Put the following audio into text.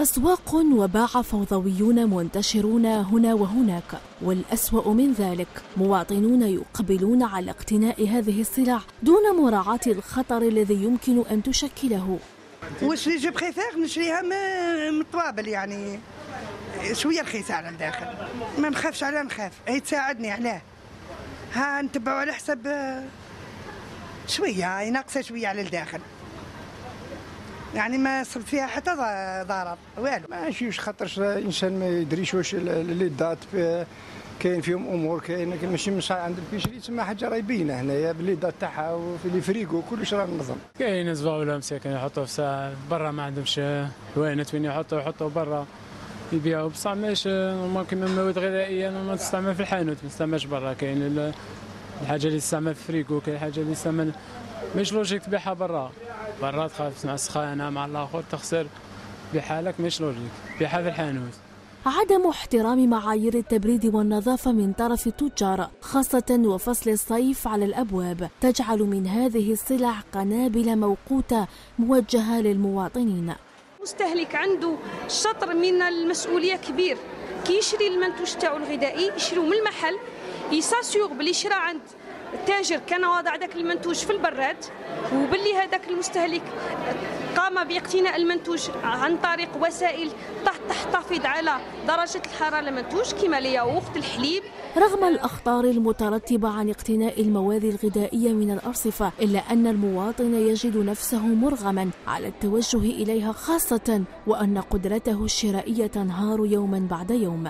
أسواق وباع فوضويون منتشرون هنا وهناك والأسوأ من ذلك مواطنون يقبلون على اقتناء هذه السلع دون مراعاة الخطر الذي يمكن أن تشكله. واش je préfère نشريها من الطوابل يعني شوية رخيصة على الداخل. ما نخافش عليها نخاف هي تساعدني علاه. ها نتبعوا على حسب شوية ينقص شوية على الداخل. يعني ما صبت فيها حتى ضرر. والو. ماشي خاطرش الإنسان ما يدريش واش les dates كاين فيهم أمور كاين ماشي مش عند البيشري تسمى حاجة راهي باينة هنايا ب les dates تاعها وفي les frigos كلش راه منظم. كاين ولا مساكن يحطوا في ساعة برا ما عندهمش وينات وين يحطوا يحطوا برا يبيعوا. بصح ماش كيما مواد غذائيه ما تستعمل في الحانوت ما تستعملش برا. كاين الحاجة اللي تستعمل في الفريكو كاين الحاجة اللي تستعمل مش logique تبيعها برا. برا تخاف مع السخانه مع الآخر تخسر. بحالك مش logique في الحانوت. عدم احترام معايير التبريد والنظافة من طرف التجار خاصة وفصل الصيف على الأبواب. تجعل من هذه السلع قنابل موقوتة موجهة للمواطنين. المستهلك عنده شطر من المسؤولية كبير. كي يشري المنتوج تاعو الغذائي يشريو من المحل يساسيوغ بلي شرا عند التاجر كان واضع ذاك المنتوج في البراد وباللي هذاك المستهلك قام باقتناء المنتوج عن طريق وسائل تحتفظ على درجة الحرارة المنتوج كما الياوخت الحليب. رغم الأخطار المترتبة عن اقتناء المواد الغذائية من الأرصفة إلا أن المواطن يجد نفسه مرغما على التوجه إليها خاصة وأن قدرته الشرائية تنهار يوما بعد يوم.